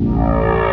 Música